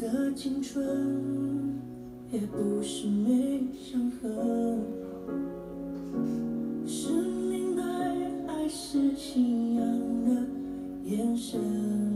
的青春也不是没伤痕，是明白爱是信仰的眼神。